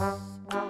Música